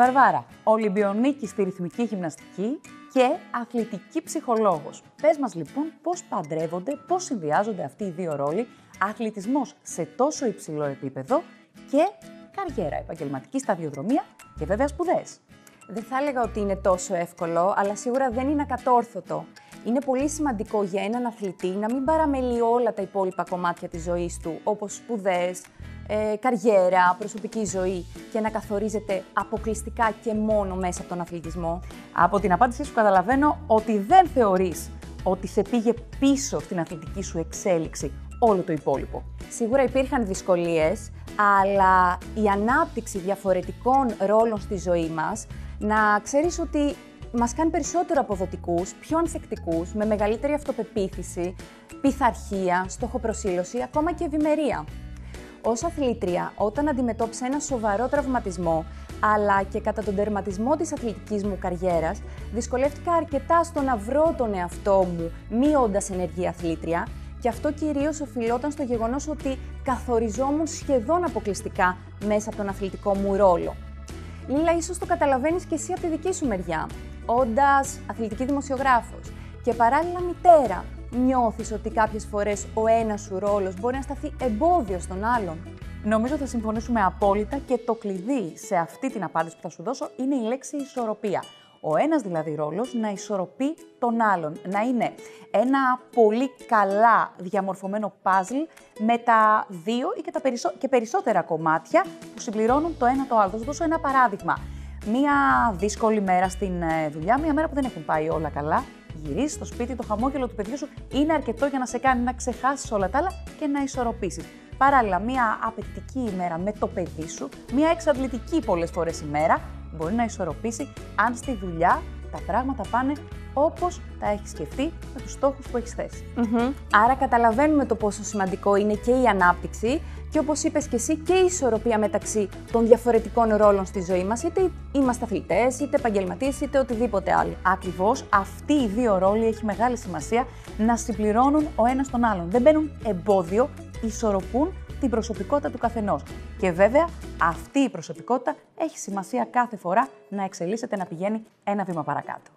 Βαρβάρα, Ολυμπιονίκη στη ρυθμική γυμναστική και αθλητική ψυχολόγος. Πες μας λοιπόν πώς παντρεύονται, πώς συνδυάζονται αυτοί οι δύο ρόλοι, αθλητισμός σε τόσο υψηλό επίπεδο και καριέρα, επαγγελματική σταδιοδρομία και βέβαια σπουδές. Δεν θα έλεγα ότι είναι τόσο εύκολο, αλλά σίγουρα δεν είναι ακατόρθωτο. Είναι πολύ σημαντικό για έναν αθλητή να μην παραμελεί όλα τα υπόλοιπα κομμάτια της ζωής του, όπως σπουδές, ε, καριέρα, προσωπική ζωή και να καθορίζεται αποκλειστικά και μόνο μέσα από τον αθλητισμό. Από την απάντησή σου καταλαβαίνω ότι δεν θεωρείς ότι σε πήγε πίσω στην αθλητική σου εξέλιξη όλο το υπόλοιπο. Σίγουρα υπήρχαν δυσκολίες, αλλά η ανάπτυξη διαφορετικών ρόλων στη ζωή μας, να ξέρεις ότι μας κάνει περισσότερο αποδοτικούς, πιο ανθεκτικούς, με μεγαλύτερη αυτοπεποίθηση, πειθαρχία, στοχοπροσύλωση, ακόμα και ευημερία. Ω αθλήτρια, όταν αντιμετώπισα ένα σοβαρό τραυματισμό, αλλά και κατά τον τερματισμό της αθλητικής μου καριέρας, δυσκολεύτηκα αρκετά στο να βρω τον εαυτό μου μείοντας ενεργή αθλήτρια και αυτό κυρίως οφειλόταν στο γεγονός ότι καθοριζόμουν σχεδόν αποκλειστικά μέσα από τον αθλητικό μου ρόλο. Λίλα, ίσως το καταλαβαίνεις και εσύ από τη δική σου μεριά, όντας αθλητική δημοσιογράφος και παράλληλα μητέρα, νιώθεις ότι κάποιες φορές ο ένας σου ρόλος μπορεί να σταθεί εμπόδιο στον άλλον; Νομίζω θα συμφωνήσουμε απόλυτα και το κλειδί σε αυτή την απάντηση που θα σου δώσω είναι η λέξη ισορροπία. Ο ένας δηλαδή ρόλος να ισορροπεί τον άλλον, να είναι ένα πολύ καλά διαμορφωμένο παζλ με τα δύο ή και, τα και περισσότερα κομμάτια που συμπληρώνουν το ένα το άλλο. Θα σου δώσω ένα παράδειγμα. Μία δύσκολη μέρα στην ε, δουλειά, μία μέρα που δεν έχουν πάει όλα καλά, γυρίσει στο σπίτι, το χαμόγελο του παιδιού σου είναι αρκετό για να σε κάνει να ξεχάσεις όλα τα άλλα και να ισορροπήσεις. Παράλληλα, μια απαιτητική ημέρα με το παιδί σου, μια εξαντλητική πολλές φορές ημέρα, μπορεί να ισορροπήσει αν στη δουλειά τα πράγματα πάνε όπως τα έχεις σκεφτεί με τους στόχους που έχεις θέσει. Άρα, καταλαβαίνουμε το πόσο σημαντικό είναι και η ανάπτυξη και όπως είπες και εσύ, και η ισορροπία μεταξύ των διαφορετικών ρόλων στη ζωή μας, είτε είμαστε αθλητές, είτε επαγγελματίες, είτε οτιδήποτε άλλο. Ακριβώς αυτοί οι δύο ρόλοι έχει μεγάλη σημασία να συμπληρώνουν ο ένας τον άλλον. Δεν μπαίνουν εμπόδιο, ισορροπούν την προσωπικότητα του καθενός. Και βέβαια, αυτή η προσωπικότητα έχει σημασία κάθε φορά να εξελίσσεται, να πηγαίνει ένα βήμα παρακάτω.